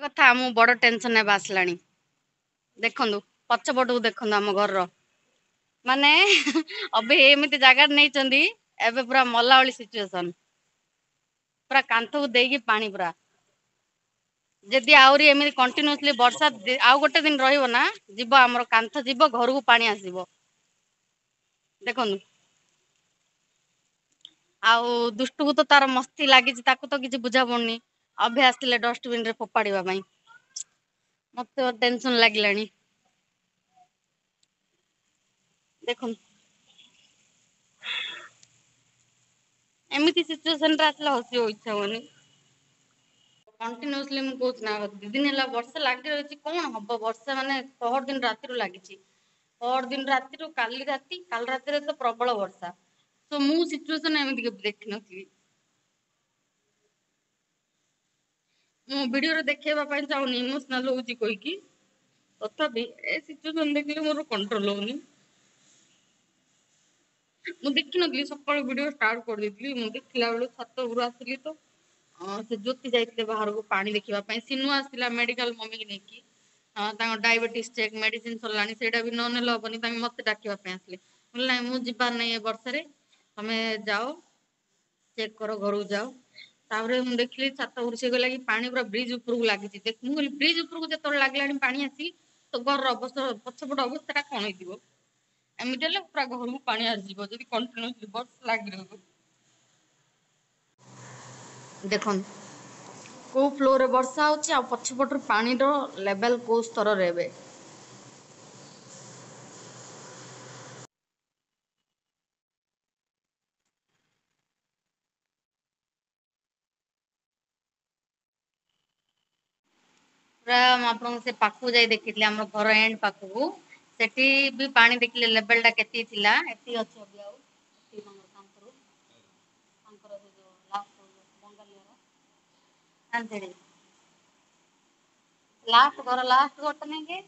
କଥା ଆମକୁ ବଡ ଟେନସନ ଏବେ ଆସିଲାଣି ଦେଖନ୍ତୁ ପଛପଟକୁ ଦେଖନ୍ତୁ ଆମ ଘରର ମାନେ ଅବେ ଏମିତି ଜାଗାରେ ନେଇଛନ୍ତି ଏବେ ପୁରା ମଲାଓଳି ସିଚୁଏସନ ପୁରା କାନ୍ଥକୁ ଦେଇକି ପାଣି ପୁରା ଯଦି ଆହୁରି ଏମିତି କଣ୍ଟିନ୍ୟୁସଲି ବର୍ଷା ଆଉ ଗୋଟେ ଦିନ ରହିବ ନା ଯିବ ଆମର କାନ୍ଥ ଯିବ ଘରକୁ ପାଣି ଆସିବ ଦେଖନ୍ତୁ ଆଉ ଦୁଷ୍ଟକୁ ତ ତାର ମସ୍ତି ଲାଗିଛି ତାକୁ ତ କିଛି ବୁଝା ପଡ଼ୁନି ଅଭି ଆସିଥିଲେ ଡଷ୍ଟବିନରେ ଫୋପାଡ଼ିବା ପାଇଁ ମତେ ଟେନସନ ଲାଗିଲାଣି ଦେଖନ୍ତୁ ଏମିତି ସିଚୁଏସନରେ ଆସିଲେ ହସିବ ଇଚ୍ଛା ହୁଏନି କଣ୍ଟିନ୍ୟୁସଲି ମୁଁ କହୁଛି ନା ଦି ଦିନ ହେଲା ବର୍ଷା ଲାଗି ରହିଛି କ'ଣ ହବ ବର୍ଷା ମାନେ ପହର ଦିନ ରାତିରୁ ଲାଗିଛି ପହର ଦିନ ରାତିରୁ କାଲି ରାତି କାଲି ରାତିରେ ତ ପ୍ରବଳ ବର୍ଷା ତ ମୁଁ ସିଚୁଏସନ ଏମିତି କେବେ ଦେଖିନଥିଲି ମୁଁ ଭିଡ଼ିଓରେ ଦେଖେଇବା ପାଇଁ ଚାହୁଁନି ଇମୋସନାଲ୍ ହଉଛି କହିକି ତଥାପି ଏ ସିଚୁଏସନ୍ ଦେଖିଲେ ମୋର କଣ୍ଟ୍ରୋଲ ହଉନି ମୁଁ ଦେଖିନଥିଲି ସକାଳୁ ଭିଡ଼ିଓ ଷ୍ଟାର୍ଟ କରିଦେଇଥିଲି ମୁଁ ଦେଖିଲା ବେଳକୁ ଛାତ ଉପରୁ ଆସିଲି ତ ସେ ଜ୍ୟୋତି ଯାଇଥିଲେ ବାହାରକୁ ପାଣି ଦେଖିବା ପାଇଁ ସିନୁ ଆସିଥିଲା ମେଡିକାଲ ମମିକି ନେଇକି ତାଙ୍କ ଡାଇବେଟିସ୍ ଚେକ୍ ମେଡିସିନ ସରିଲାଣି ସେଇଟା ବି ନ ନେଲେ ହବନି ତାଙ୍କେ ମତେ ଡାକିବା ପାଇଁ ଆସିଲେ ମୁଁ ନାଇଁ ମୁଁ ଯିବାର ନାହିଁ ଏ ବର୍ଷରେ ତମେ ଯାଅ ଚେକ୍ କର ଘରକୁ ଯାଅ ତାପରେ ମୁଁ ଦେଖିଲି ଛାତ ଉରୁଷେଇ ଗଲା କି ପାଣି ପୁରା ବ୍ରିଜ ଉପରକୁ ଲାଗିଛି ମୁଁ କହିଲି ବ୍ରିଜ ଉପରକୁ ଯେତେବେଳେ ଲାଗିଲାଣି ପାଣି ଆସିକି ତ ଘରର ଅବସ୍ଥା ପଛପଟ ଅବସ୍ଥାଟା କ'ଣ ହେଇଥିବ ଏମିତି ହେଲେ ପୁରା ଘରକୁ ପାଣି ଆସିଯିବ ଯଦି କଣ୍ଟିନ୍ୟୁସଲି ବର୍ଷ ଲାଗି ରହିବ ଦେଖନ୍ତୁ କେଉଁ ଫ୍ଲୋରରେ ବର୍ଷା ହେଉଛି ଆଉ ପଛପଟରୁ ପାଣିର ଲେଭେଲ୍ କେଉଁ ସ୍ତରରେ ଏବେ ପୁରା ଆପଣଙ୍କୁ ସେ ପାଖକୁ ଯାଇ ଦେଖିଥିଲେ ଆମ ଘର ଏଣ୍ଡ ପାଖକୁ ସେଠି ବି ପାଣି ଦେଖିଲେ ଲେଭେଲଟା କେତିକି ଥିଲା ଏତିକି ଅଛି ଏବେ ଆଉ ତାଙ୍କର ସେ ଯୋଉ ଲାଷ୍ଟ ବଙ୍ଗାଲିର ଲାଷ୍ଟ ଘର ଲାଷ୍ଟ ଘରଟା ନାଇଁ କି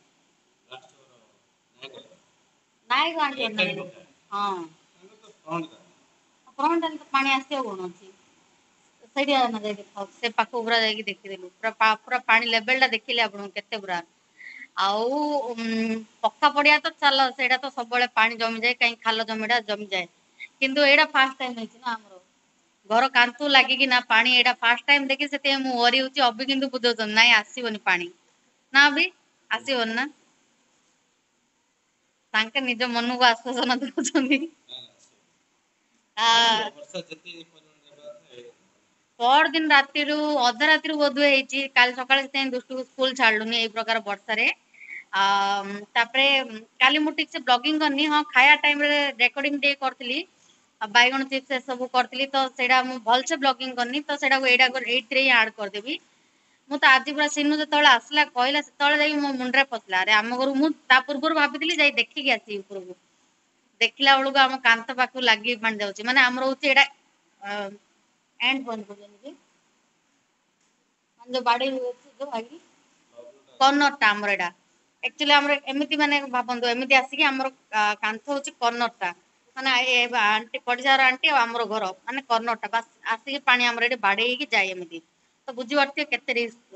ନାୟକ ଆଣ୍ଟି ହଁ ଆପଣ ପାଣି ଆସିବ କଣ ଅଛି से पड़िया तो चल तो सब पानी जमी जाए कहीं खाल जमी जमी जाए कि फास्ट टाइम ना घर कांतु लगिकी ना पानी एडा फर्स्ट टाइम देखे से मुरी हूँ अभी कि बुझे ना आसबन पानी ना अभी आसबन ना निज मन को आश्वासन दूसरी পরদিন রাত্রিরু অধা রাত্রি বোধ হয়েছি কাল সকালে সেই দুষ্টু স্কুল ছাড়লুনি এই প্রকার বর্ষারে তাপরে কালি মু ঠিক সে ব্লগিং করনি হ্যাঁ খায়া টাইম রে রেকর্ডিং টিকে করছিলি বাইগণ চিপস এসবু করছিলি তো সেটা মু ভালসে ব্লগিং করনি তো সেটা এইটা এইটিরে হি আড করদেবি ମୁଁ ତ ଆଜି ପୁରା ସିନୁ ଯେତେବେଳେ ଆସିଲା କହିଲା ସେତେବେଳେ ଯାଇ ମୋ ମୁଣ୍ଡରେ ପଶିଲା ଆରେ ଆମ ଘରୁ ମୁଁ ତା ପୂର୍ବରୁ ଭାବିଥିଲି ଯାଇ ଦେଖିକି ଆସିବି ଉପରକୁ ଦେଖିଲା ବେଳକୁ ଆମ କାନ୍ଥ ପାଖକୁ ଲାଗି ପାଣି ଯାଉଛି ମାନେ ଆମର ହଉଛି ଏଇଟା ಆ್ಯಂಡ್ ಬಂದು ನಿಮಗೆ ಒಂದು ಬಾಡಿ ಇದು ಹಾಗೆ କର୍ଣ୍ଣ ଟାମରଟା ଆକ୍ଚୁଆଲି ଆମର ଏମିତି ମାନେ ଭାବନ୍ତୁ ଏମିତି ଆସିକି ଆମର କାନ୍ଥ ହଉଛି କର୍ଣ୍ଣଟା ମାନେ ଆଣ୍ଟି ପଡ଼ିଶାର ଆଣ୍ଟି ଆଉ ଆମର ଘର ମାନେ କର୍ଣ୍ଣଟା ବାସ୍ ଆସିକି ପାଣି ଆମର ଏଠି ବାଡ଼େଇକି ଯାଏ ଏମିତି ତ ବୁଝିପାରୁଥିବେ କେତେ ରିସ୍କ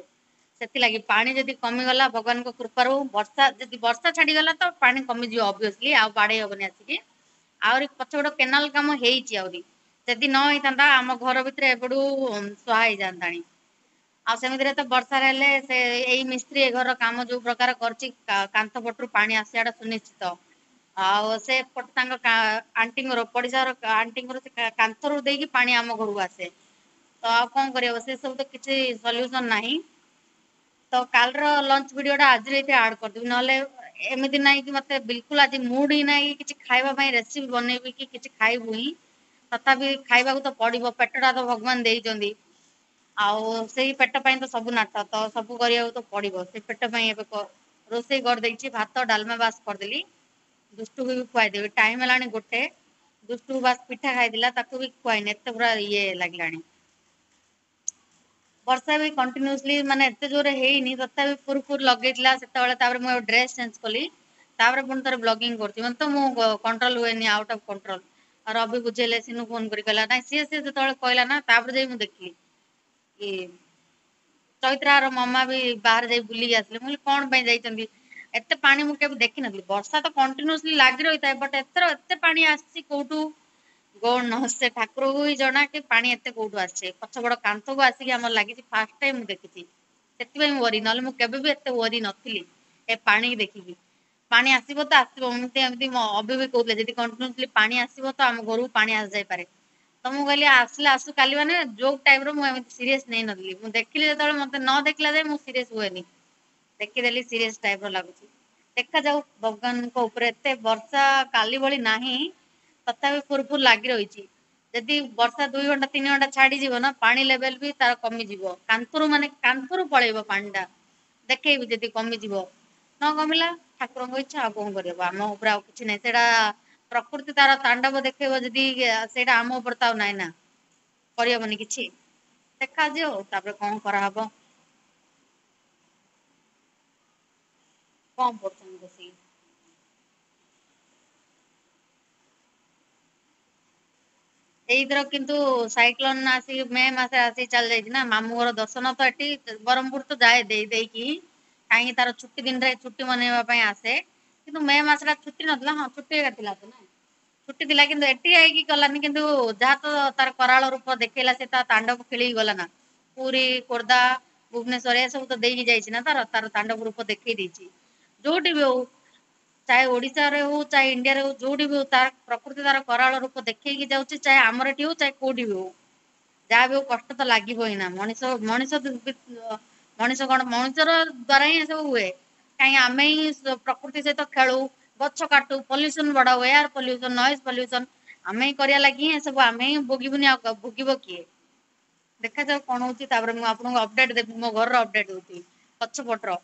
ସେଥିଲାଗି ପାଣି ଯଦି କମିଗଲା ଭଗବାନଙ୍କ କୃପାରୁ ବର୍ଷା ଯଦି ବର୍ଷା ଛାଡ଼ିଗଲା ତ ପାଣି କମିଯିବ ଅବଭିୟସଲି ଆଉ ବାଡ଼େଇ ହବନି ଆସିକି ଆହୁରି ପଛ ଗୋଟେ କେନାଲ କାମ ହେଇଛି ଆହୁରି ଯଦି ନ ହେଇଥାନ୍ତା ଆମ ଘର ଭିତରେ ଏପଟୁ ଶୁଆ ହେଇଯାଆନ୍ତାଣି ଆଉ ସେମିତିରେ ତ ବର୍ଷା ହେଲେ ସେ ଏଇ ମିସ୍ତ୍ରୀ ଏ ଘରର କାମ ଯୋଉ ପ୍ରକାର କରିଛି କାନ୍ଥ ପଟରୁ ପାଣି ଆସିବାଟା ସୁନିଶ୍ଚିତ ଆଉ ସେ ପଟ ତାଙ୍କ ଆଣ୍ଟିଙ୍କର ପଡିଶାର ଆଣ୍ଟିଙ୍କର ସେ କାନ୍ଥରୁ ଦେଇକି ପାଣି ଆମ ଘରକୁ ଆସେ ତ ଆଉ କଣ କରିବ ସେ ସବୁ ତ କିଛି ସଲ୍ୟୁସନ ନାହିଁ ତ କାଲିର ଲଞ୍ଚ ଭିଡିଓଟା ଆଜିର ଏଥିରେ ଆଡ୍ କରିଦେବି ନହେଲେ ଏମିତି ନାହିଁ କି ମତେ ବିଲକୁଲ ଆଜି ମୁଡ୍ ହିଁ ନାହିଁ କିଛି ଖାଇବା ପାଇଁ ରେସିପି ବନେଇବି କି କିଛି ଖାଇବୁ ହିଁ तथा खावा तो पड़ो पेटा तो भगवान दे पेट पाई तो सब नाट तो सब कर तो पड़ो पेट पाई रोसे कर दे भात डालमा बास करदे दुष्ट को भी खुआ देवी टाइम होगा गोटे दुष्ट को बास पिठा खाई भी खुआईन एत पूरा ये लगला वर्षा भी कंटिन्यूसली मान एत जोर है तथा फुर फुर लगे से मुझे ड्रेस चेंज कली ब्लगिंग कर तो मुझ कंट्रोल हुए आउट अफ कंट्रोल ରବି ବୁଝେଇଲେ ସିନୁ ଫୋନ କରି କହିଲା ନାଇଁ ସିଏ ସିଏ ଯେତେବେଳେ କହିଲା ନା ତାପରେ ଯାଇ ମୁଁ ଦେଖିଲି କି ଚୈତ୍ରାର ମାମା ବି ବାହାରେ ଯାଇ ବୁଲିକି ଆସିଲେ ମୁଁ କହିଲି କଣ ପାଇଁ ଯାଇଛନ୍ତି ଏତେ ପାଣି ମୁଁ କେବେ ଦେଖିନଥିଲି ବର୍ଷା ତ କଣ୍ଟିନ୍ୟୁସଲି ଲାଗି ରହିଥାଏ ବଟ୍ ଏଥର ଏତେ ପାଣି ଆସିଛି କୋଉଠୁ ଗଣ ସେ ଠାକୁରକୁ ହିଁ ଜଣା କି ପାଣି ଏତେ କୋଉଠୁ ଆସିଛି ପଛ ବଡ କାନ୍ଥକୁ ଆସିକି ଆମର ଲାଗିଛି ଫାର୍ଷ୍ଟ ଟାଇମ୍ ମୁଁ ଦେଖିଛି ସେଥିପାଇଁ ମୁଁ ୱରି ନହେଲେ ମୁଁ କେବେ ବି ଏତେ ୱରି ନଥିଲି ଏ ପାଣି ଦେଖିକି ପାଣି ଆସିବ ତ ଆସିବ ଏମିତି ଏମିତି ଅବି ବି କହୁଥିଲେ ଯଦି କଣ୍ଟିନ୍ୟୁସଲି ପାଣି ଆସିବ ତ ଆମ ଘରକୁ ପାଣି ଆସିଯାଇପାରେ ତ ମୁଁ କହିଲି ଆସିଲେ ଆସୁ କାଲି ମାନେ ଜୋକ୍ ଟାଇପ୍ର ମୁଁ ଏମିତି ସିରିୟସ୍ ନେଇନଥିଲି ମୁଁ ଦେଖିଲି ଯେତେବେଳେ ମତେ ନ ଦେଖିଲା ଯାଏ ମୁଁ ସିରିୟସ୍ ହୁଏନି ଦେଖିଦେଲି ସିରିୟସ୍ ଟାଇପ୍ର ଲାଗୁଛି ଦେଖାଯାଉ ଭଗବାନଙ୍କ ଉପରେ ଏତେ ବର୍ଷା କାଲି ଭଳି ନାହିଁ ତଥାପି ଫୁରଫୁର ଲାଗି ରହିଛି ଯଦି ବର୍ଷା ଦୁଇ ଘଣ୍ଟା ତିନି ଘଣ୍ଟା ଛାଡିଯିବ ନା ପାଣି ଲେଭେଲ ବି ତାର କମିଯିବ କାନ୍ଥରୁ ମାନେ କାନ୍ଥରୁ ପଳେଇବ ପାଣିଟା ଦେଖେଇବି ଯଦି କମିଯିବ ନ କମିଲା ଠାକୁରଙ୍କ ଇଚ୍ଛା ଆଉ କଣ କରିବ ଆମ ଉପରେ ଆଉ କିଛି ନାହିଁ ସେଇଟା ପ୍ରକୃତି ତାର ତାଣ୍ଡବ ଦେଖେଇବ ଯଦି ସେଇଟା ଆମ ଉପରେ ତ ଆଉ ନାହିଁ ନା କରିହବନି କିଛି ଦେଖାଯିବ ତାପରେ କଣ କରାହବ କଣ କରୁଛନ୍ତି ବସିକି ଏଇଥର କିନ୍ତୁ ସାଇକ୍ଲୋନ ଆସିକି ମେ ମାସରେ ଆସିକି ଚାଲି ଯାଇଛି ନା ମାମୁଁ ଘର ଦର୍ଶନ ତ ଏଠି ବ୍ରହ୍ମପୁର ତ ଯାଏ ଦେଇ ଦେଇକି କାହିଁକି ତାର ଛୁଟି ଦିନରେ ଛୁଟି ମନେଇବା ପାଇଁ ଆସେ କିନ୍ତୁ ମେ ମାସଟା ଛୁଟି ନଥିଲା ହଁ ଛୁଟି ଏକା ଥିଲା ତ ନା ଛୁଟି ଥିଲା କିନ୍ତୁ ଏଠି ଯାଇକି ଗଲାନି କିନ୍ତୁ ଯାହା ତ ତାର କରାଳ ରୂପ ଦେଖେଇଲା ସେ ତା ତାଣ୍ଡବ ଖେଳିକି ଗଲା ନା ପୁରୀ ଖୋର୍ଦ୍ଧା ଭୁବନେଶ୍ୱର ଏସବୁ ତ ଦେଇକି ଯାଇଛି ନା ତାର ତାର ତାଣ୍ଡବ ରୂପ ଦେଖେଇ ଦେଇଛି ଯୋଉଠି ବି ହଉ ଚାହେ ଓଡ଼ିଶାରେ ହଉ ଚାହେ ଇଣ୍ଡିଆରେ ହଉ ଯୋଉଠି ବି ହଉ ତାର ପ୍ରକୃତି ତାର କରାଳ ରୂପ ଦେଖେଇକି ଯାଉଛି ଚାହେ ଆମର ଏଠି ହଉ ଚାହେ କୋଉଠି ବି ହଉ ଯାହା ବି ହଉ କଷ୍ଟ ତ ଲାଗିବ ହିଁ ନା ମଣିଷ ମଣିଷ मनुष्य कौन मनुष्य द्वारा ही सब हुए कहीं आम ही प्रकृति सहित खेलू गच्छ काटू पल्यूशन बढ़ाऊ एयर पल्यूशन नएज पल्यूशन आम ही कर सब आम ही भोगबुन भोग किए देखा जाए कौन होपड़ अपडेट देवी मो घर अपडेट दूसरी पक्षपटर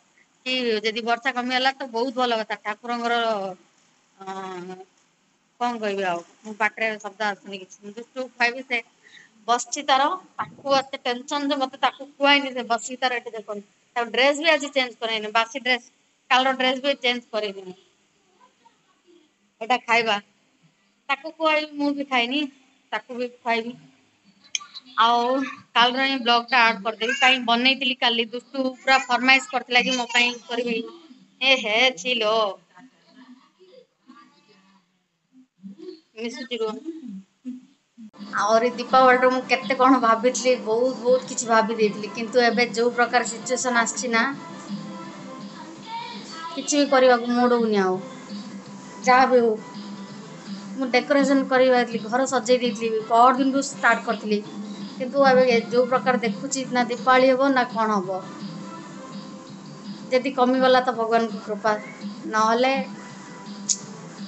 कि जी वर्षा कमी गला तो बहुत भल कता ठाकुर कौन कह बाटे शब्द आसनी किसी दुष्ट से ବସିଛି ତାର ତାକୁ ଏତେ ଟେନସନ ଯେ ମତେ ତାକୁ କୁହାଇନି ସେ ବସିକି ତାର ଏଠି ଦେଖନ୍ତୁ ତାକୁ ଡ୍ରେସ୍ ବି ଆଜି ଚେଞ୍ଜ କରେଇନି ବାସି ଡ୍ରେସ୍ କାଲିର ଡ୍ରେସ୍ ବି ଚେଞ୍ଜ କରେଇନି ଏଇଟା ଖାଇବା ତାକୁ ଖୁଆଇବି ମୁଁ ବି ଖାଇନି ତାକୁ ବି ଖୁଆଇବି ଆଉ କାଲିର ହିଁ ବ୍ଲଗ୍ଟା ଆଡ୍ କରିଦେବି କାହିଁ ବନେଇଥିଲି କାଲି ଦୁଷ୍ଟୁ ପୁରା ଫର୍ମାଇଶ କରିଥିଲା କି ମୋ ପାଇଁ କରିବି ଏ ହେ ଝିଲୋ ମିଶୁଛି ରୁହ ଆହୁରି ଦୀପାବଳିରେ ମୁଁ କେତେ କ'ଣ ଭାବିଥିଲି ବହୁତ ବହୁତ କିଛି ଭାବି ଦେଇଥିଲି କିନ୍ତୁ ଏବେ ଯେଉଁ ପ୍ରକାର ସିଚୁଏସନ୍ ଆସିଛି ନା କିଛି ବି କରିବାକୁ ମୁଡ଼ ହେଉନି ଆଉ ଯାହା ବି ହେଉ ମୁଁ ଡେକୋରେସନ୍ କରିପାରିଥିଲି ଘର ସଜେଇ ଦେଇଥିଲି ପରଦିନରୁ ଷ୍ଟାର୍ଟ କରିଥିଲି କିନ୍ତୁ ଏବେ ଯେଉଁ ପ୍ରକାର ଦେଖୁଛି ନା ଦୀପାବଳି ହେବ ନା କ'ଣ ହେବ ଯଦି କମିଗଲା ତ ଭଗବାନଙ୍କ କୃପା ନହେଲେ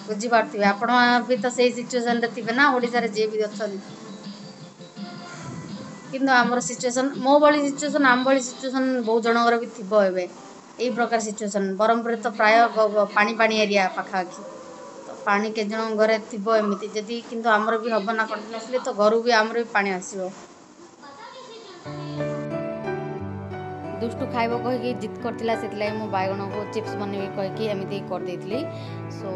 बुझि पारथ्य आपि सिचुएसन थियो जिम सिचुएसन मो भिचुएसन आम भन्ने सिचुएसन बहुजि थियो ए प्रकार सिचुएसन ब्रह्मपुर त प्रायः पारिया पाखाआि पाजा थियो एमि आमना कन्टिन्युसली त घरु आम आसु खाइबोक जित गरिरहे म चिप्स बि सो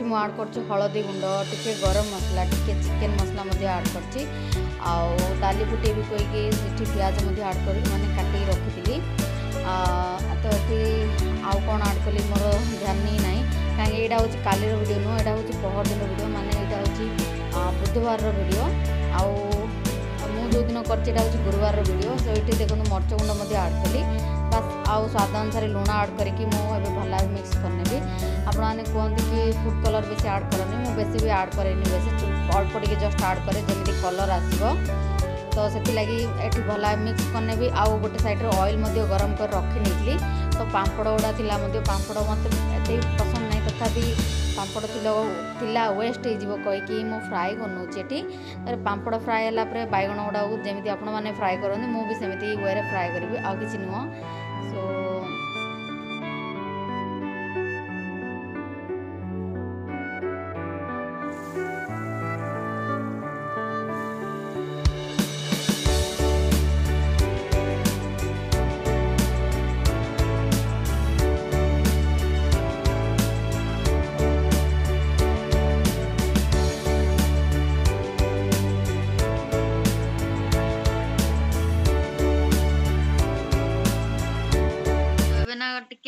ଏଠି ମୁଁ ଆଡ଼୍ କରିଛି ହଳଦୀ ଗୁଣ୍ଡ ଟିକେ ଗରମ ମସଲା ଟିକେ ଚିକେନ୍ ମସଲା ମଧ୍ୟ ଆଡ଼୍ କରିଛି ଆଉ ଡାଲି ଫୁଟେଇ ବି କହିକି ସେଠି ପିଆଜ ମଧ୍ୟ ଆଡ଼୍ କରିକି ମାନେ କାଟିକି ରଖିଥିଲି ତ ଏଠି ଆଉ କ'ଣ ଆଡ଼୍ କଲି ମୋର ଧ୍ୟାନ ନାହିଁ କାହିଁକି ଏଇଟା ହେଉଛି କାଲିର ଭିଡ଼ିଓ ନୁହଁ ଏଇଟା ହେଉଛି ପହରଦିନ ଭିଡ଼ିଓ ମାନେ ଏଇଟା ହେଉଛି ବୁଧବାରର ଭିଡ଼ିଓ ଆଉ ମୁଁ ଯେଉଁଦିନ କରିଛି ଏଇଟା ହେଉଛି ଗୁରୁବାରର ଭିଡ଼ିଓ ତ ଏଇଠି ଦେଖନ୍ତୁ ମରିଚ ଗୁଣ୍ଡ ମଧ୍ୟ ଆଡ଼୍ କଲି ଆଉ ସ୍ୱାଦ ଅନୁସାରେ ଲୁଣ ଆଡ଼୍ କରିକି ମୁଁ ଏବେ ଭଲ ଭାବେ ମିକ୍ସ କରିନେବି ଆପଣମାନେ କୁହନ୍ତି କି ଫୁଡ଼୍ କଲର୍ ବେଶୀ ଆଡ଼୍ କରନି ମୁଁ ବେଶୀ ବି ଆଡ଼୍ କରେନି ବେଶୀ ଅଳ୍ପ ଟିକେ ଜଷ୍ଟ ଆଡ଼୍ କରେ ଯେମିତି କଲର୍ ଆସିବ ତ ସେଥିଲାଗି ଏଠି ଭଲ ମିକ୍ସ କରିନେବି ଆଉ ଗୋଟେ ସାଇଡ଼୍ରେ ଅଏଲ୍ ମଧ୍ୟ ଗରମ କରି ରଖିନେଇଥିଲି ତ ପାମ୍ପଡ଼ ଗୁଡ଼ା ଥିଲା ମଧ୍ୟ ପାମ୍ପଡ଼ ମୋତେ ଏତେ ପସନ୍ଦ ନାହିଁ ତଥାପି ପାମ୍ପଡ଼ ଥିଲା ଥିଲା ୱେଷ୍ଟ ହେଇଯିବ କହିକି ମୁଁ ଫ୍ରାଏ କରିନେଉଛି ଏଠି ପାମ୍ପଡ଼ ଫ୍ରାଏ ହେଲା ପରେ ବାଇଗଣ ଗୁଡ଼ାକୁ ଯେମିତି ଆପଣମାନେ ଫ୍ରାଏ କରନ୍ତି ମୁଁ ବି ସେମିତି ୱେରେ ଫ୍ରାଏ କରିବି ଆଉ କିଛି ନୁହଁ So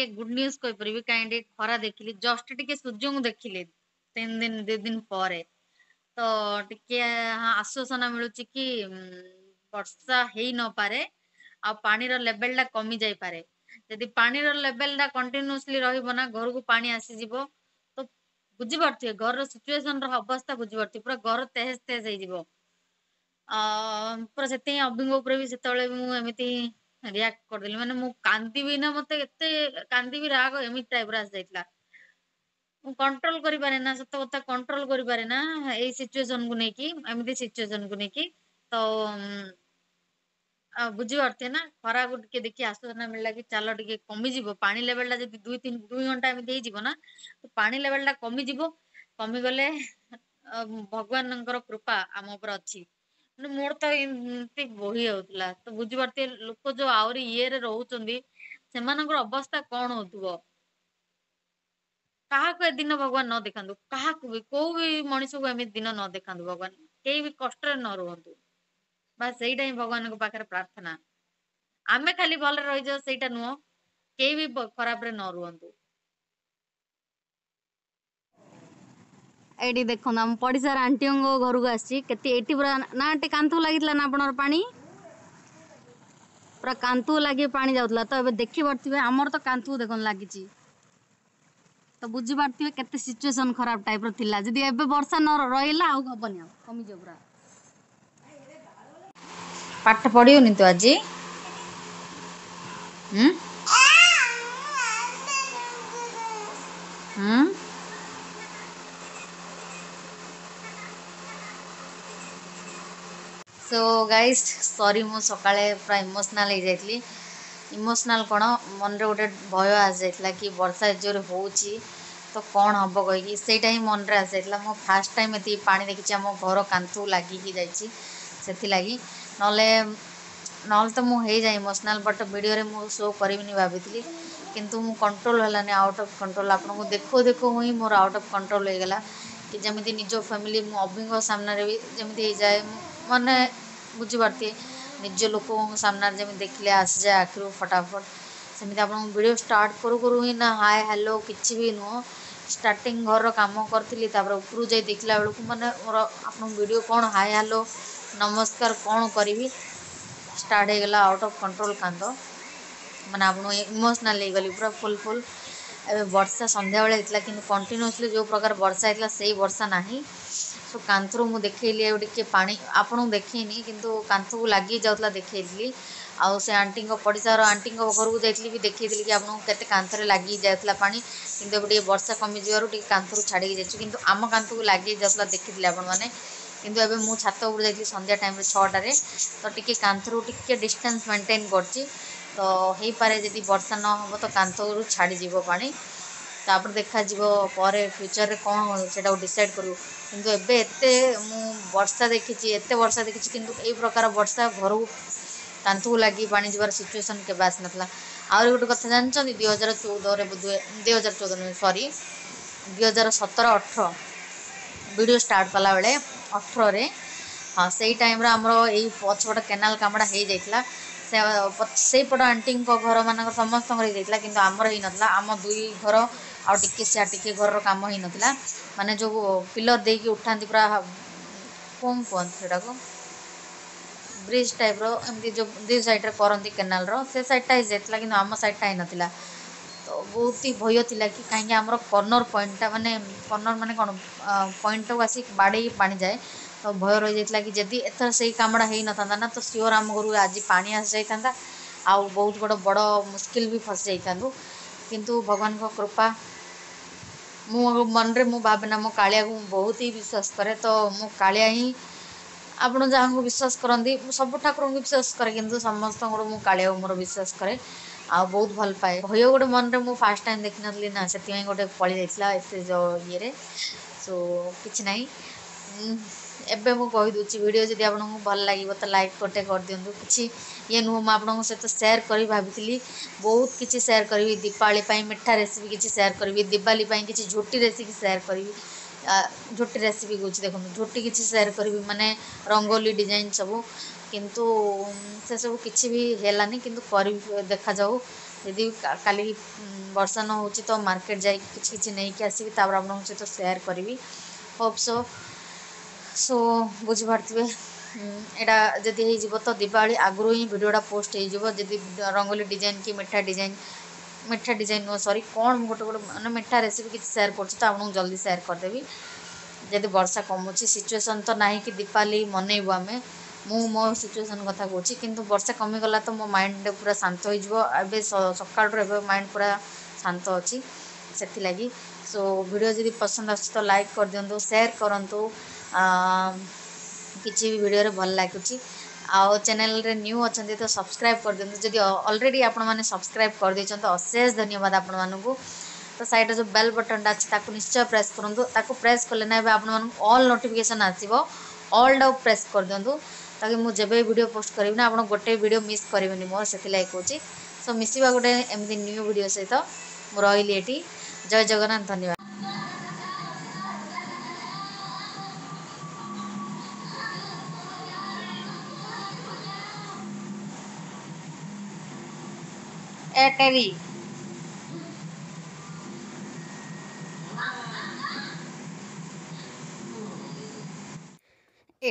টিকে গুড নিউজ কই পারিবি কাইন্ডলি খরা দেখিলি জস্ট টিকে সূর্যଙ୍କୁ ଦେଖିଲି 3 দিন 2 দিন পরে তো টিকে আশ্বাসনা মিলুচি কি ବର୍ଷା ହେଇ ନ ପାରେ ଆଉ ପାଣିର ଲେଭେଲଟା କମି ଯାଇପାରେ ଯଦି ପାଣିର ଲେଭେଲଟା କଣ୍ଟିନ୍ୟୁସଲି ରହିବ ନା ଘରକୁ ପାଣି ଆସିଯିବ ତ ବୁଝିପାରୁଥିବେ ଘରର ସିଚୁଏସନର ଅବସ୍ଥା ବୁଝିପାରୁଥିବେ ପୁରା ଘର ତେଜ ତେଜ ହେଇଯିବ ପୁରା ସେଥିପାଇଁ ଅବିଙ୍କ ଉପରେ ବି ସେତେବେଳେ ମୁଁ ଏମିତି ରିଆକ୍ଟ କରିଦେଲି ମାନେ ମୁଁ କାନ୍ଦିବି ନା ମତେ ଏତେ କାନ୍ଦିବି ରାଗ ଏମିତି ଟାଇପର ଆସିଯାଇଥିଲା ମୁଁ କଣ୍ଟ୍ରୋଲ କରିପାରେ ନା ସତ କଥା କଣ୍ଟ୍ରୋଲ କରିପାରେ ନା ଏଇ ସିଚୁଏସନକୁ ନେଇକି ଏମିତି ସିଚୁଏସନକୁ ନେଇକି ତ ବୁଝିବାର ଥାଏ ନା ଖରାକୁ ଟିକେ ଦେଖି ଆଶ୍ୱାସନା ମିଳିଲା କି ଚାଲ ଟିକେ କମିଯିବ ପାଣି ଲେଭେଲଟା ଯଦି ଦୁଇ ତିନି ଦୁଇ ଘଣ୍ଟା ଏମିତି ହେଇଯିବ ନା ତ ପାଣି ଲେଭେଲଟା କମିଯିବ କମିଗଲେ ଭଗବାନଙ୍କର କୃପା ଆମ ଉପରେ ଅଛି ମାନେ ମୋର ତ ଏମିତି ବହି ଯାଉଥିଲା ତ ବୁଝିପାରୁଥିଲେ ଲୋକ ଯୋଉ ଆହୁରି ଇଏ ରେ ରହୁଛନ୍ତି ସେମାନଙ୍କର ଅବସ୍ଥା କଣ ହଉଥିବ କାହାକୁ ଏ ଦିନ ଭଗବାନ ନ ଦେଖାନ୍ତୁ କାହାକୁ ବି କୋଉ ବି ମଣିଷକୁ ଏମିତି ଦିନ ନ ଦେଖାନ୍ତୁ ଭଗବାନ କେହି ବି କଷ୍ଟରେ ନ ରୁହନ୍ତୁ ବା ସେଇଟା ହିଁ ଭଗବାନଙ୍କ ପାଖରେ ପ୍ରାର୍ଥନା ଆମେ ଖାଲି ଭଲରେ ରହିଯାଉ ସେଇଟା ନୁହଁ କେହି ବି ଖରାପରେ ନ ରୁହନ୍ତୁ ଏଇଠି ଦେଖନ୍ତୁ ଆମ ପଡ଼ିଶାର ଆଣ୍ଟିଙ୍କ ଘରକୁ ଆସିଛି କେତେ ଏଠି ପୁରା ନା ଆଣ୍ଟି କାନ୍ଥ ଲାଗିଥିଲା ନା ଆପଣଙ୍କର ପାଣି ପୁରା କାନ୍ଥ ଲାଗି ପାଣି ଯାଉଥିଲା ତ ଏବେ ଦେଖିପାରୁଥିବେ ଆମର ତ କାନ୍ଥକୁ ଦେଖନ୍ତୁ ଲାଗିଛି ତ ବୁଝିପାରୁଥିବେ କେତେ ସିଚୁଏସନ୍ ଖରାପ ଟାଇପ୍ର ଥିଲା ଯଦି ଏବେ ବର୍ଷା ନ ରହିଲା ଆଉ ହେବନି ଆଉ କମିଯିବ ପୁରା ପାଠ ପଢ଼ିବୁନି ତୁ ଆଜି ହୁଁ ହୁଁ ସୋ ଗାଇସ୍ ସରି ମୁଁ ସକାଳେ ପୁରା ଇମୋସନାଲ୍ ହେଇଯାଇଥିଲି ଇମୋସନାଲ୍ କ'ଣ ମନରେ ଗୋଟେ ଭୟ ଆସିଯାଇଥିଲା କି ବର୍ଷା ଜୋରେ ହେଉଛି ତ କ'ଣ ହେବ କହିକି ସେଇଟା ହିଁ ମନରେ ଆସିଯାଇଥିଲା ମୁଁ ଫାର୍ଷ୍ଟ ଟାଇମ୍ ଏତିକି ପାଣି ଦେଖିଛି ଆମ ଘର କାନ୍ଥକୁ ଲାଗିକି ଯାଇଛି ସେଥିଲାଗି ନହେଲେ ନହେଲେ ତ ମୁଁ ହେଇଯାଏ ଇମୋସନାଲ୍ ବଟ୍ ଭିଡ଼ିଓରେ ମୁଁ ଶୋ କରିବିନି ଭାବିଥିଲି କିନ୍ତୁ ମୁଁ କଣ୍ଟ୍ରୋଲ୍ ହେଲାନି ଆଉଟ୍ ଅଫ୍ କଣ୍ଟ୍ରୋଲ୍ ଆପଣଙ୍କୁ ଦେଖୁ ଦେଖୁ ହିଁ ମୋର ଆଉଟ୍ ଅଫ୍ କଣ୍ଟ୍ରୋଲ୍ ହେଇଗଲା କି ଯେମିତି ନିଜ ଫ୍ୟାମିଲି ମୁଁ ଅଭିଙ୍କ ସାମ୍ନାରେ ବି ଯେମିତି ହେଇଯାଏ ମୁଁ मैंने बुझीपारती निज लोक सामने जमी देखे आस जाए आखिर फटाफट सेमती आप स्टार्ट करू करू ही ना हाय हेलो किसी भी नुह स्टार्ट घर काम करी तपुर जाए ला बेलू मैंने मोर आप भिड कौन हाय हेलो नमस्कार कौन करी स्टार्ट होगा आउट अफ कंट्रोल कांद मैंने आप इमोशनाल हो गली पूरा फुल फुल ए वर्षा सन्या कि कंटिन्यूसली जो प्रकार वर्षा होता से वर्षा ना ସୋ କାନ୍ଥରୁ ମୁଁ ଦେଖେଇଲି ଆଉ ଟିକେ ପାଣି ଆପଣଙ୍କୁ ଦେଖାଇନି କିନ୍ତୁ କାନ୍ଥକୁ ଲାଗି ଯାଉଥିଲା ଦେଖେଇଥିଲି ଆଉ ସେ ଆଣ୍ଟିଙ୍କ ପଡ଼ିଶାର ଆଣ୍ଟିଙ୍କ ଘରକୁ ଯାଇଥିଲି ବି ଦେଖେଇଥିଲି କି ଆପଣଙ୍କୁ କେତେ କାନ୍ଥରେ ଲାଗି ଯାଉଥିଲା ପାଣି କିନ୍ତୁ ଏବେ ଟିକେ ବର୍ଷା କମିଯିବାରୁ ଟିକେ କାନ୍ଥରୁ ଛାଡ଼ିକି ଯାଇଛୁ କିନ୍ତୁ ଆମ କାନ୍ଥକୁ ଲାଗି ଯାଉଥିଲା ଦେଖିଥିଲି ଆପଣମାନେ କିନ୍ତୁ ଏବେ ମୁଁ ଛାତ ଉପରେ ଯାଇଥିଲି ସନ୍ଧ୍ୟା ଟାଇମ୍ରେ ଛଅଟାରେ ତ ଟିକେ କାନ୍ଥରୁ ଟିକେ ଡିଷ୍ଟାନ୍ସ ମେଣ୍ଟେନ୍ କରୁଛି ତ ହେଇପାରେ ଯଦି ବର୍ଷା ନ ହେବ ତ କାନ୍ଥରୁ ଛାଡ଼ିଯିବ ପାଣି ତାପରେ ଦେଖାଯିବ ପରେ ଫ୍ୟୁଚର୍ରେ କ'ଣ ସେଇଟାକୁ ଡିସାଇଡ଼୍ କରିବୁ କିନ୍ତୁ ଏବେ ଏତେ ମୁଁ ବର୍ଷା ଦେଖିଛି ଏତେ ବର୍ଷା ଦେଖିଛି କିନ୍ତୁ ଏଇ ପ୍ରକାର ବର୍ଷା ଘରୁ କାନ୍ଥକୁ ଲାଗି ପାଣି ଯିବାର ସିଚୁଏସନ୍ କେବେ ଆସିନଥିଲା ଆହୁରି ଗୋଟେ କଥା ଜାଣିଛନ୍ତି ଦୁଇ ହଜାର ଚଉଦରେ ଦୁଇ ହଜାର ଚଉଦ ନୁହେଁ ସରି ଦୁଇ ହଜାର ସତର ଅଠର ଭିଡ଼ିଓ ଷ୍ଟାର୍ଟ କଲାବେଳେ ଅଠରରେ ହଁ ସେଇ ଟାଇମ୍ରେ ଆମର ଏଇ ପଛପଟ କେନାଲ କାମଟା ହେଇଯାଇଥିଲା ସେ ସେଇପଟ ଆଣ୍ଟିଙ୍କ ଘରମାନଙ୍କ ସମସ୍ତଙ୍କର ହେଇଯାଇଥିଲା କିନ୍ତୁ ଆମର ହେଇନଥିଲା ଆମ ଦୁଇ ଘର आए से टे घर काम ही ना मानने जो पिलर दे कि उठा पूरा कम कहटा ब्रिज टाइप रमी जो दि सैड्रे करती केनाल से सैडटा ही जाता कि आम सैडटा ही ना तो बहुत ही भय था कि कहीं आम कर्नर पॉइंटा मानने कर्नर मानने कौन पॉइंट को आस बाड़े पा जाए तो भय रही जाता कि जदि एथर से ही कमटा हो न था ना तो सियोर आम घर आज पा आसी जाता आउ बहुत बड़ बड़ मुस्किल भी फसी जाता कितु भगवान कृपा ମୁଁ ମନରେ ମୁଁ ଭାବେନା ମୁଁ କାଳିଆକୁ ମୁଁ ବହୁତ ହିଁ ବିଶ୍ୱାସ କରେ ତ ମୁଁ କାଳିଆ ହିଁ ଆପଣ ଯାହାଙ୍କୁ ବିଶ୍ୱାସ କରନ୍ତି ମୁଁ ସବୁ ଠାକୁରଙ୍କୁ ବିଶ୍ୱାସ କରେ କିନ୍ତୁ ସମସ୍ତଙ୍କର ମୁଁ କାଳିଆକୁ ମୋର ବିଶ୍ୱାସ କରେ ଆଉ ବହୁତ ଭଲ ପାଏ ଭୟ ଗୋଟେ ମନରେ ମୁଁ ଫାର୍ଷ୍ଟ ଟାଇମ୍ ଦେଖିନଥିଲି ନା ସେଥିପାଇଁ ଗୋଟେ ପଳି ଯାଇଥିଲା ଏତେ ଇଏରେ ସୋ କିଛି ନାହିଁ एवं मुझे भिडियो जब आपको भल लगे तो लाइक गोटे कर दिंतु किसी ये नुह सहित सेयार कर भाभी बहुत किसी सेयार करी दीपावली मिठा रेसीपी किसी सेयार करी दिवाली किसी झोटी रेसीपी सेयार करी झोटी रेसीपी कौन देखो झोटी किसी सेयार करी मानने रंगोली डिजाइन सबू कि से सब किसी भी है कि देखा जाऊ यदि का वर्षा न हो तो मार्केट जा कि नहीं कि आसपी तपर आप सहित सेयार करी होप सो সো বুঝিপারে ଏଇଟା ଯଦି ହେଇଯିବ ତ ଦୀପାବଳି ଆଗରୁ ହିଁ ଭିଡ଼ିଓଟା ପୋଷ୍ଟ ହେଇଯିବ ଯଦି ରଙ୍ଗୋଲି ଡିଜାଇନ୍ କି ମିଠା ଡିଜାଇନ୍ ମିଠା ଡିଜାଇନ୍ ନୁହଁ ସରି କ'ଣ ମୁଁ ଗୋଟେ ଗୋଟେ ମାନେ ମିଠା ରେସିପି କିଛି ସେୟାର କରୁଛି ତ ଆପଣଙ୍କୁ ଜଲ୍ଦି ସେୟାର କରିଦେବି ଯଦି ବର୍ଷା କମୁଛି ସିଚୁଏସନ୍ ତ ନାହିଁ କି ଦୀପାବଳି ମନେଇବୁ ଆମେ ମୁଁ ମୋ ସିଚୁଏସନ୍ କଥା କହୁଛି କିନ୍ତୁ ବର୍ଷା କମିଗଲା ତ ମୋ ମାଇଣ୍ଡ ପୁରା ଶାନ୍ତ ହେଇଯିବ ଏବେ ସକାଳରୁ ଏବେ ମାଇଣ୍ଡ ପୁରା ଶାନ୍ତ ଅଛି ସେଥିଲାଗି ସୋ ଭିଡ଼ିଓ ଯଦି ପସନ୍ଦ ଆସୁଛି ତ ଲାଇକ୍ କରିଦିଅନ୍ତୁ ସେୟାର କରନ୍ତୁ କିଛି ବି ଭିଡ଼ିଓରେ ଭଲ ଲାଗୁଛି ଆଉ ଚ୍ୟାନେଲ୍ରେ ନ୍ୟୁ ଅଛନ୍ତି ତ ସବସ୍କ୍ରାଇବ୍ କରିଦିଅନ୍ତୁ ଯଦି ଅଲରେଡ଼ି ଆପଣମାନେ ସବସ୍କ୍ରାଇବ୍ କରିଦେଇଛନ୍ତି ଅଶେଷ ଧନ୍ୟବାଦ ଆପଣମାନଙ୍କୁ ତ ସାଇଡ଼୍ରେ ଯେଉଁ ବେଲ୍ ବଟନ୍ଟା ଅଛି ତାକୁ ନିଶ୍ଚୟ ପ୍ରେସ୍ କରନ୍ତୁ ତାକୁ ପ୍ରେସ୍ କଲେ ନା ଏବେ ଆପଣମାନଙ୍କୁ ଅଲ୍ ନୋଟିଫିକେସନ୍ ଆସିବ ଅଲ୍ଟା ପ୍ରେସ୍ କରିଦିଅନ୍ତୁ ତାକି ମୁଁ ଯେବେ ଭିଡ଼ିଓ ପୋଷ୍ଟ କରିବି ନା ଆପଣ ଗୋଟେ ଭିଡ଼ିଓ ମିସ୍ କରିବେନି ମୋର ସେଥିଲାଗି କହୁଛି ସୋ ମିଶିବା ଗୋଟେ ଏମିତି ନ୍ୟୁ ଭିଡ଼ିଓ ସହିତ ମୁଁ ରହିଲି ଏଠି ଜୟ ଜଗନ୍ନାଥ ଧନ୍ୟବାଦ a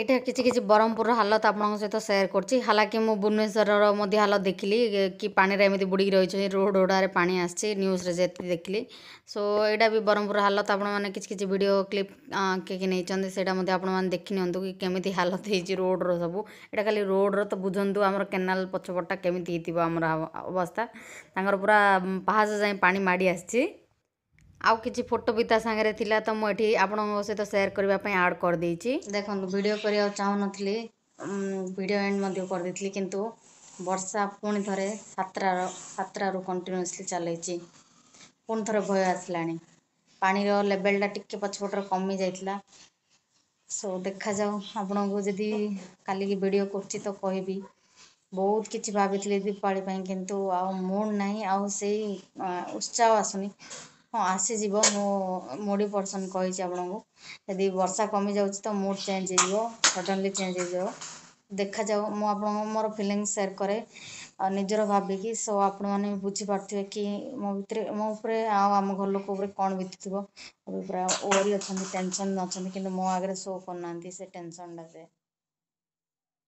एटा कि ब्रह्मपुर हालत आपना सहित सेयर गर्छ हालाकि म भुवन र म हालत देखि कि पाएर एमि बुडिक रहिले रोड वडा पाँच आसि न्युज्रे देखि सो एटा ब्रह्मुर हालत आउँ म भिडियो क्लप के के देखिनि कि के हालत होइछ रोड र सबै एउटा खालि रोड र त बुझ्नु आम केनाल पछपटा केमिति अब अवस्था तर पुरा पाहाज जाँ पा माडिआसि ଆଉ କିଛି ଫଟୋ ବି ତା ସାଙ୍ଗରେ ଥିଲା ତ ମୁଁ ଏଠି ଆପଣଙ୍କ ସହିତ ସେୟାର କରିବା ପାଇଁ ଆଡ଼୍ କରିଦେଇଛି ଦେଖନ୍ତୁ ଭିଡ଼ିଓ କରିବାକୁ ଚାହୁଁନଥିଲି ଭିଡ଼ିଓ ଏଣ୍ଡ ମଧ୍ୟ କରିଦେଇଥିଲି କିନ୍ତୁ ବର୍ଷା ପୁଣି ଥରେ ସାତଟାର ସାତଟାରୁ କଣ୍ଟିନ୍ୟୁଅସ୍ଲି ଚାଲିଛି ପୁଣି ଥରେ ଭୟ ଆସିଲାଣି ପାଣିର ଲେଭେଲ୍ଟା ଟିକେ ପଛପଟରେ କମି ଯାଇଥିଲା ସୋ ଦେଖାଯାଉ ଆପଣଙ୍କୁ ଯଦି କାଲିକି ଭିଡ଼ିଓ କରୁଛି ତ କହିବି ବହୁତ କିଛି ଭାବିଥିଲି ଦୀପାବଳି ପାଇଁ କିନ୍ତୁ ଆଉ ମୁଡ଼ ନାହିଁ ଆଉ ସେଇ ଉତ୍ସାହ ଆସୁନି ହଁ ଆସିଯିବ ମୁଁ ମୁଁ ବି ପର୍ସନ୍ କହିଛି ଆପଣଙ୍କୁ ଯଦି ବର୍ଷା କମିଯାଉଛି ତ ମୁଡ଼୍ ଚେଞ୍ଜ ହେଇଯିବ ସଡ଼ନ୍ଲି ଚେଞ୍ଜ ହେଇଯିବ ଦେଖାଯାଉ ମୁଁ ଆପଣଙ୍କୁ ମୋର ଫିଲିଙ୍ଗସ୍ ସେୟାର୍ କରେ ଆଉ ନିଜର ଭାବିକି ସୋ ଆପଣମାନେ ବୁଝିପାରୁଥିବେ କି ମୋ ଭିତରେ ମୋ ଉପରେ ଆଉ ଆମ ଘର ଲୋକ ଉପରେ କ'ଣ ବିତୁଥିବ ପୁରା ଓରି ଅଛନ୍ତି ଟେନସନ୍ ଅଛନ୍ତି କିନ୍ତୁ ମୋ ଆଗରେ ସୋ କରୁନାହାନ୍ତି ସେ ଟେନସନ୍ଟା ସେ